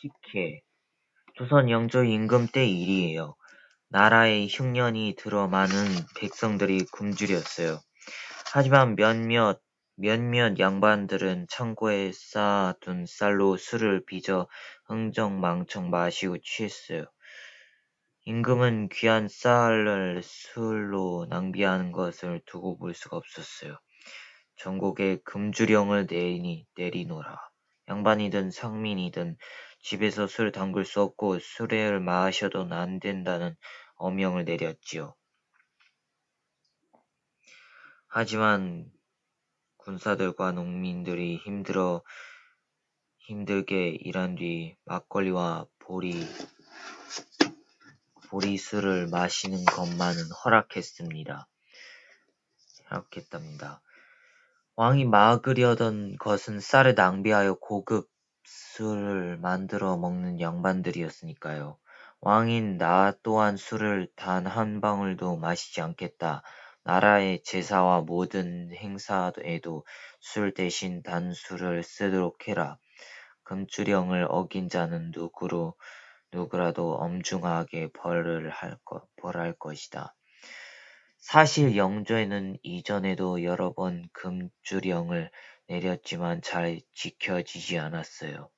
식혜 조선 영조 임금 때 일이에요. 나라에 흉년이 들어 많은 백성들이 굶주렸어요. 하지만 몇몇 몇몇 양반들은 창고에 쌓아둔 쌀로 술을 빚어 흥청망청 마시고 취했어요. 임금은 귀한 쌀을 술로 낭비하는 것을 두고 볼 수가 없었어요. 전국에 금주령을 내리, 내리노라. 양반이든 상민이든 집에서 술 담글 수 없고 술을 마셔도 안 된다는 어명을 내렸지요. 하지만 군사들과 농민들이 힘들어 힘들게 일한 뒤 막걸리와 보리 보리술을 마시는 것만은 허락했습니다. 허락했답니다. 왕이 막으려던 것은 쌀을 낭비하여 고급 술을 만들어 먹는 양반들이었으니까요. 왕인 나 또한 술을 단 한 방울도 마시지 않겠다. 나라의 제사와 모든 행사에도 술 대신 단술을 쓰도록 해라. 금주령을 어긴 자는 누구로 누구라도 엄중하게 벌을 할 것, 벌할 것이다. 사실 영조에는 이전에도 여러 번 금주령을 내렸지만 잘 지켜지지 않았어요.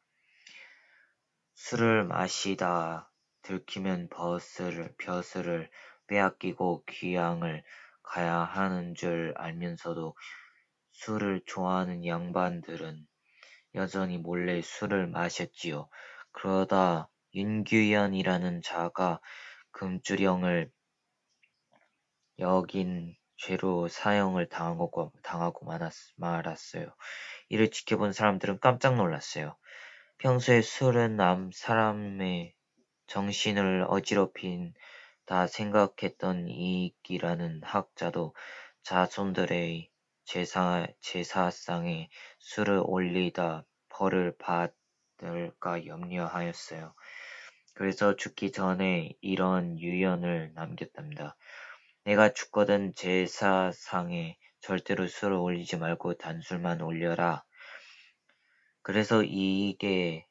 술을 마시다 들키면 버스를, 벼슬을 빼앗기고 귀양을 가야 하는 줄 알면서도 술을 좋아하는 양반들은 여전히 몰래 술을 마셨지요. 그러다 윤규현이라는 자가 금주령을 여긴 죄로 사형을 당하고, 당하고 말았어요. 이를 지켜본 사람들은 깜짝 놀랐어요. 평소에 술은 남 사람의 정신을 어지럽힌 다 생각했던 이익이라는 학자도 자손들의 제사, 제사상에 술을 올리다 벌을 받을까 염려하였어요. 그래서 죽기 전에 이런 유언을 남겼답니다. 내가 죽거든 제사상에 절대로 술을 올리지 말고 단술만 올려라. 그래서 이게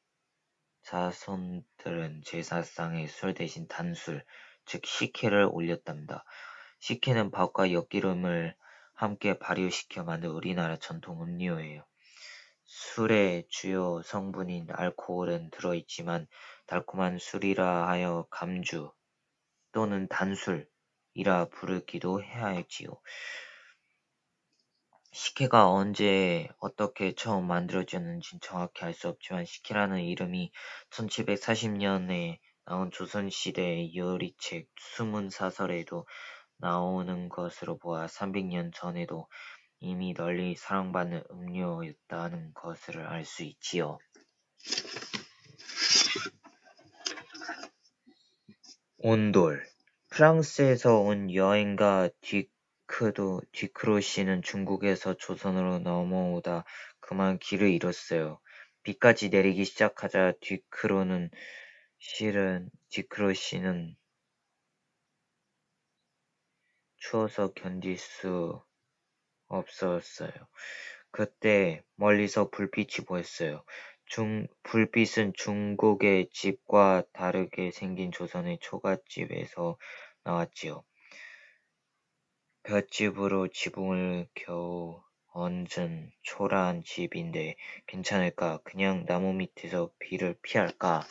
자손들은 제사상에 술 대신 단술, 즉 식혜를 올렸답니다. 식혜는 밥과 엿기름을 함께 발효시켜 만든 우리나라 전통 음료예요. 술의 주요 성분인 알코올은 들어있지만 달콤한 술이라 하여 감주 또는 단술 이라 부르기도 해야 할지요. 식혜가 언제 어떻게 처음 만들어졌는지 정확히 알 수 없지만 식혜라는 이름이 1740년에 나온 조선시대 요리책 수문사설에도 나오는 것으로 보아 300년 전에도 이미 널리 사랑받는 음료였다는 것을 알 수 있지요. 온돌 프랑스에서 온 여행가 씨는 중국에서 조선으로 넘어오다 그만 길을 잃었어요. 비까지 내리기 시작하자 뒤크로는 실은 뒤크로 씨는 추워서 견딜 수 없었어요. 그때 멀리서 불빛이 보였어요. 중, 불빛은 중국의 집과 다르게 생긴 조선의 초가집에서 나왔지요. 볏집으로 지붕을 겨우 얹은 초라한 집인데 괜찮을까? 그냥 나무 밑에서 비를 피할까?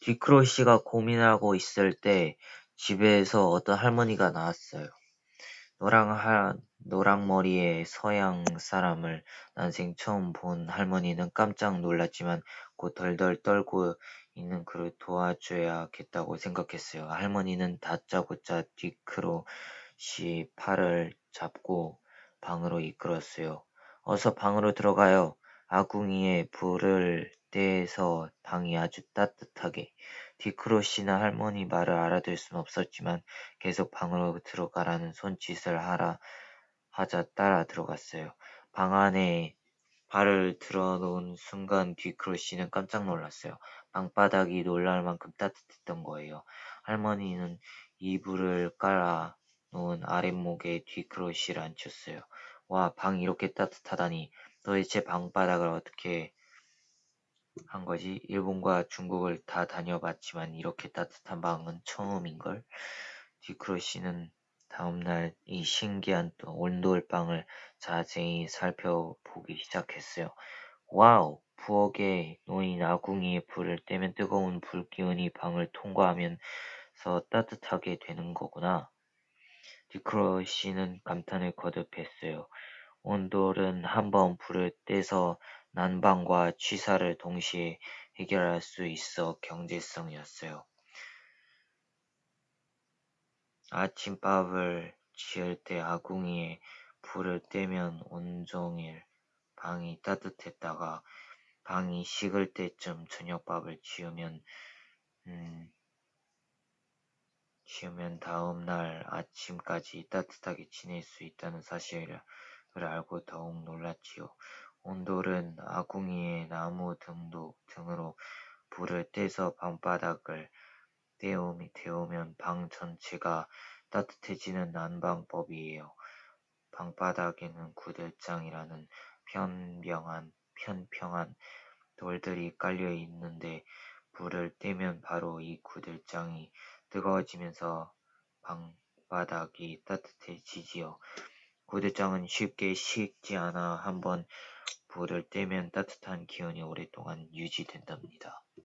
디크로 씨가 고민하고 있을 때 집에서 어떤 할머니가 나왔어요. 노랑한, 노랑머리의 서양 사람을 난생 처음 본 할머니는 깜짝 놀랐지만 곧 덜덜 떨고 있는 그를 도와줘야겠다고 생각했어요. 할머니는 다짜고짜 뒤크로 씨 팔을 잡고 방으로 이끌었어요. 어서 방으로 들어가요. 아궁이에 불을 떼서 방이 아주 따뜻하게. 디크로 씨는 할머니 말을 알아들 순 없었지만 계속 방으로 들어가라는 손짓을 하라 하자 따라 들어갔어요. 방 안에 발을 들어놓은 순간 디크로 씨는 깜짝 놀랐어요. 방바닥이 놀랄 만큼 따뜻했던 거예요. 할머니는 이불을 깔아 놓은 아랫목에 디크로 씨를 앉혔어요. 와, 방 이렇게 따뜻하다니. 도대체 방바닥을 어떻게 한 거지. 일본과 중국을 다 다녀봤지만 이렇게 따뜻한 방은 처음인걸. 디크로 씨는 다음날 이 신기한 또 온돌방을 자세히 살펴보기 시작했어요. Wow! 부엌에 놓인 아궁이에 불을 때면 뜨거운 불기운이 방을 통과하면서 따뜻하게 되는 거구나. 디크로 씨는 감탄을 거듭했어요. 온돌은 한번 불을 떼서 난방과 취사를 동시에 해결할 수 있어 경제성이었어요. 아침밥을 지을 때 아궁이에 불을 떼면 온종일 방이 따뜻했다가 방이 식을 때쯤 저녁밥을 지으면 음, 지으면 다음 날 아침까지 따뜻하게 지낼 수 있다는 사실을 알고 더욱 놀랐지요. 온돌은 아궁이에 나무 등도 등으로 불을 떼서 방바닥을 데우면 방 전체가 따뜻해지는 난방법이에요. 방바닥에는 구들장이라는 편병한, 편평한 돌들이 깔려 있는데 불을 떼면 바로 이 구들장이 뜨거워지면서 방바닥이 따뜻해지지요. 구들장은 쉽게 식지 않아 한번 불을 떼면 따뜻한 기운이 오랫동안 유지된답니다.